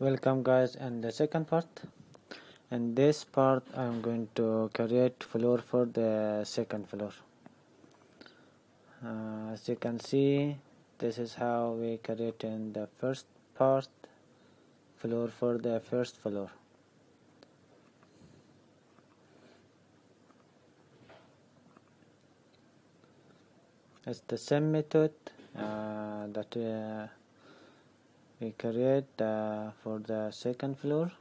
welcome guys and the second part. In this part I'm going to create floor for the second floor. Uh, as you can see this is how we create in the first part floor for the first floor. It's the same method uh, that uh, we create uh, for the second floor.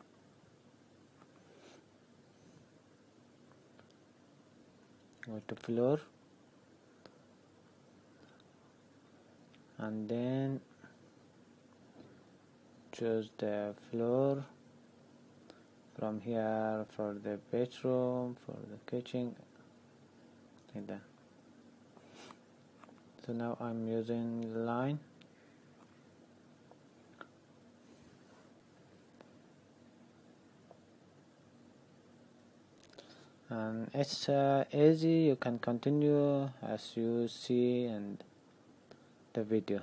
Go to floor. And then choose the floor from here for the bedroom for the kitchen like that. So now I'm using the line and it's uh, easy. You can continue as you see in the video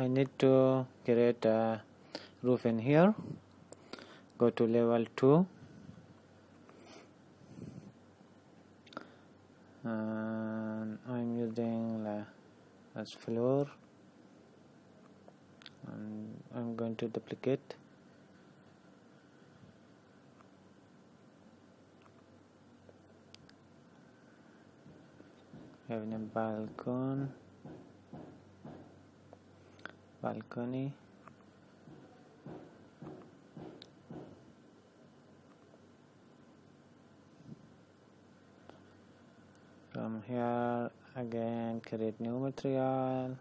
I need to create a roof in here. Go to level 2 and I'm using the as floor. And I'm going to duplicate. Having a balcony balcony. From here again create new material.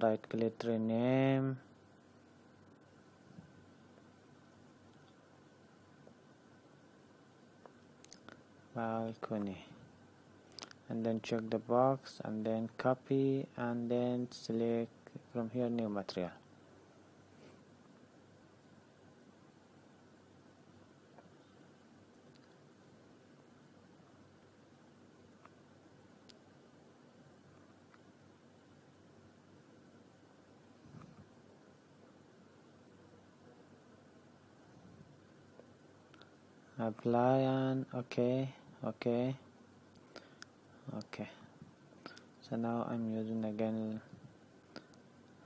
Right click rename. Balcony. And then check the box and then copy and then select from here new material apply and okay okay okay. So now I'm using again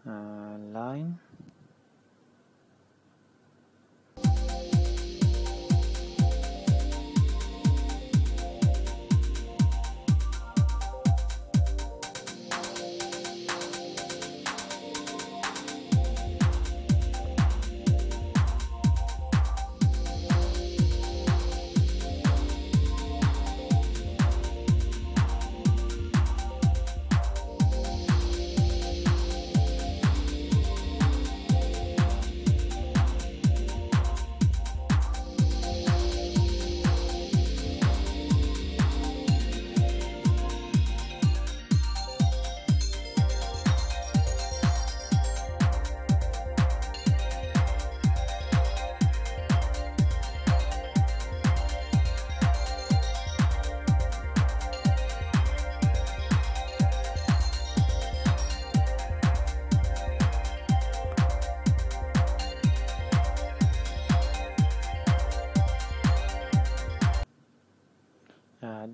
uh, line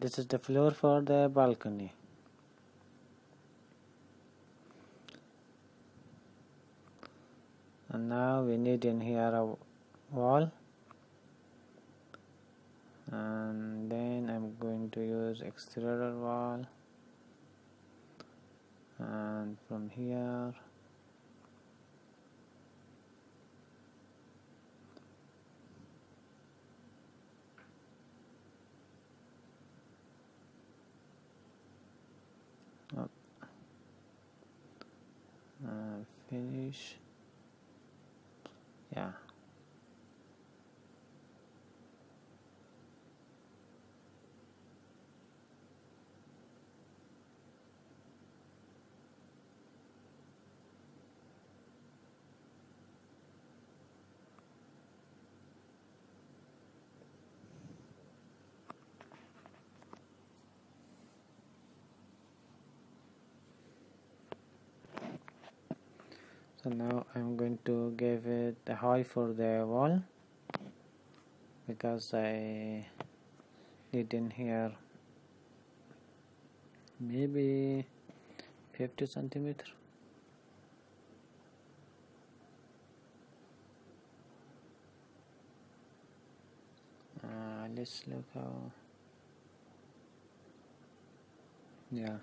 this is the floor for the balcony. And now we need in here a wall. And then I'm going to use exterior wall. And from here Jesus. So now I'm going to give it a high for the wall because I did in here maybe 50 centimeter. Uh, let's look how yeah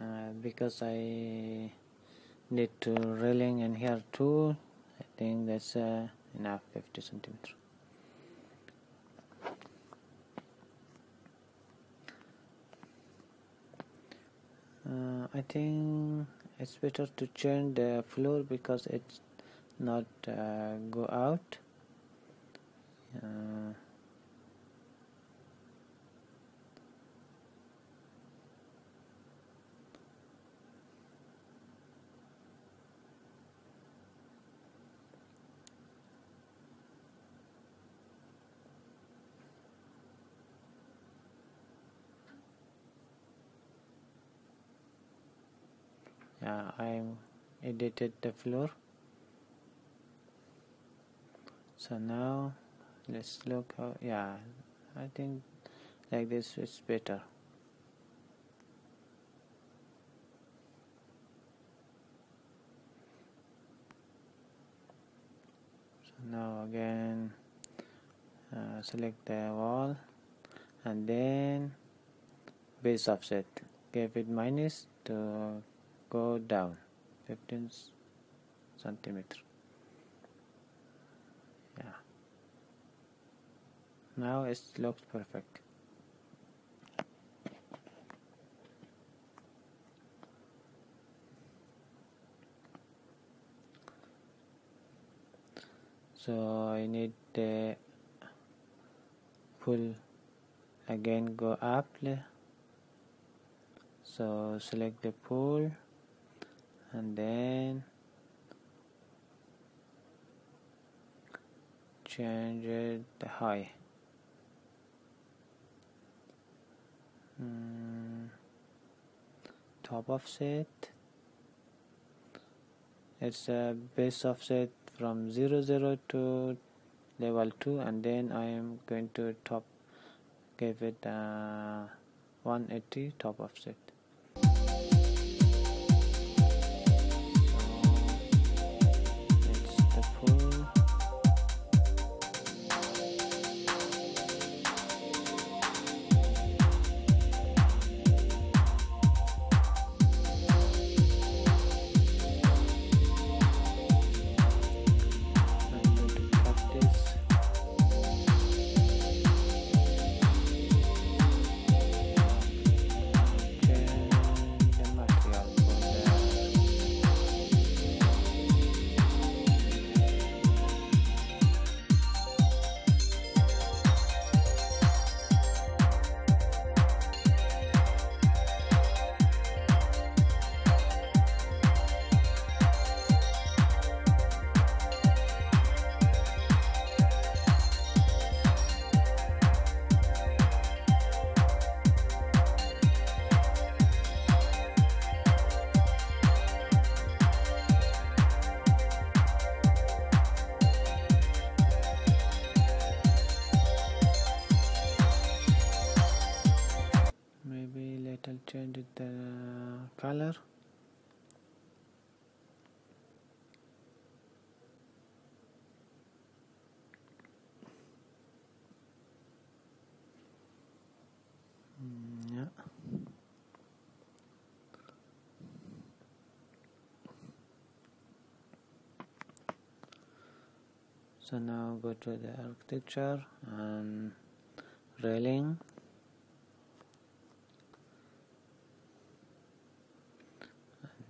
uh, because I need to railing in here too I think that's uh, enough 50 centimeter. Uh, I think it's better to change the floor because it's not uh, go out uh, yeah I edited the floor. So now let's look how yeah I think like this is better. So now again uh, select the wall and then base offset. Give it minus to go down 15 centimeter. Yeah. Now it looks perfect. So I need the pull again go up so select the pull and then change it the high. Mm, top offset. It's a base offset from 0 0 to level 2 and then I am going to top give it uh, 180 top offset so now go to the architecture and railing.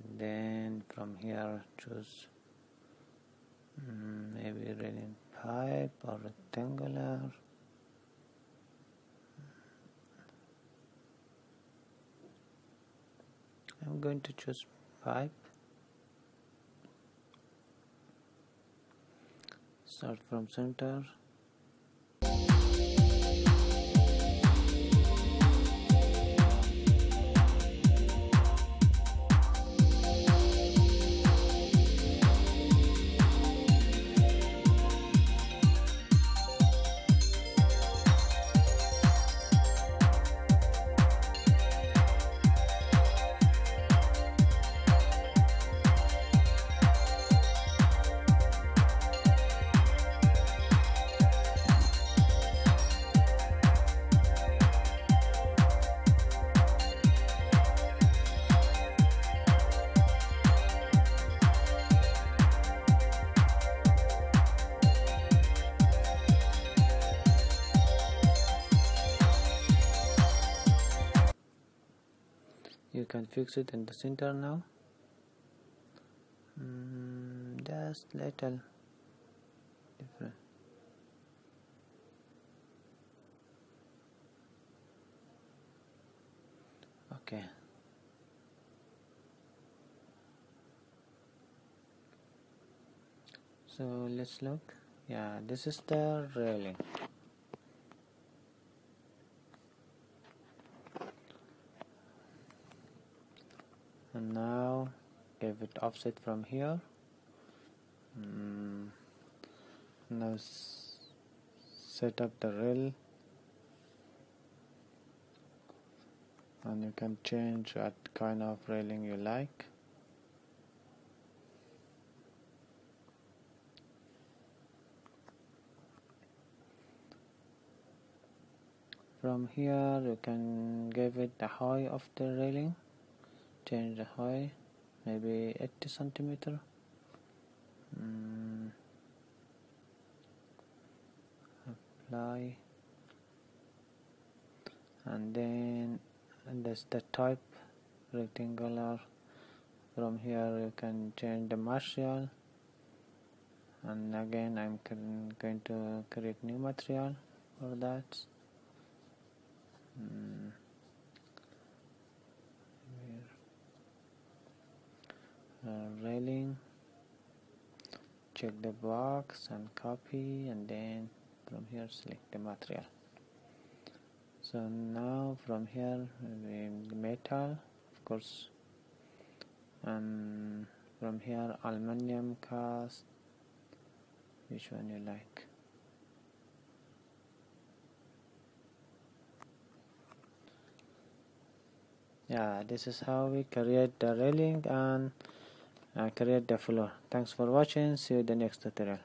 And then from here choose um, maybe railing pipe or rectangular. I'm going to choose pipe start from center can fix it in the center now. Mm, just little different. Okay. So let's look. Yeah this is the railing and now give it offset from here. Mm, now set up the rail and you can change what kind of railing you like. From here you can give it the height of the railing change the height maybe 80 centimeter. Mm. apply. And then that's the type rectangular. From here you can change the material. And again I'm going to create new material for that. Mm. Uh, railing check the box and copy and then from here select the material. So now from here the metal of course and from here aluminum cast which one you like? Yeah this is how we create the railing and uh, create the floor thanks for watching. See you in the next tutorial